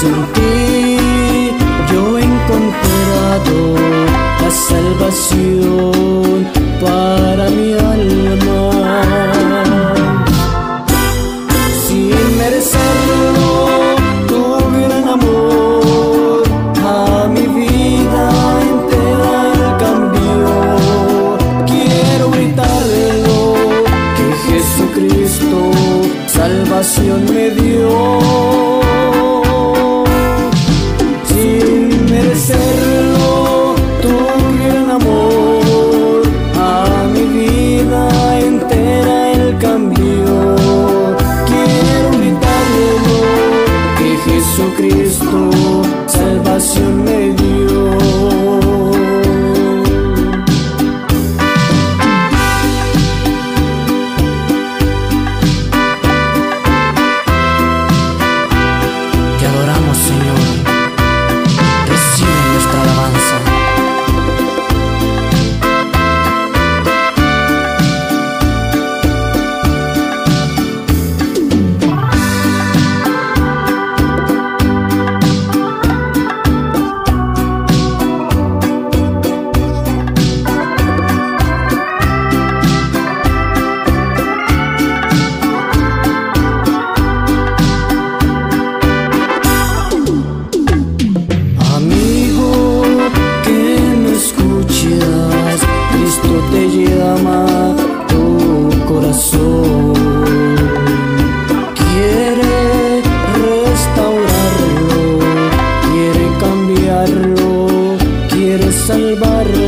En ti yo he encontrado la salvación para mi alma. Sin merecerlo, tuve un amor a mi vida entera el cambio. Quiero gritarlo que Jesucristo salvación me dio. salvarme.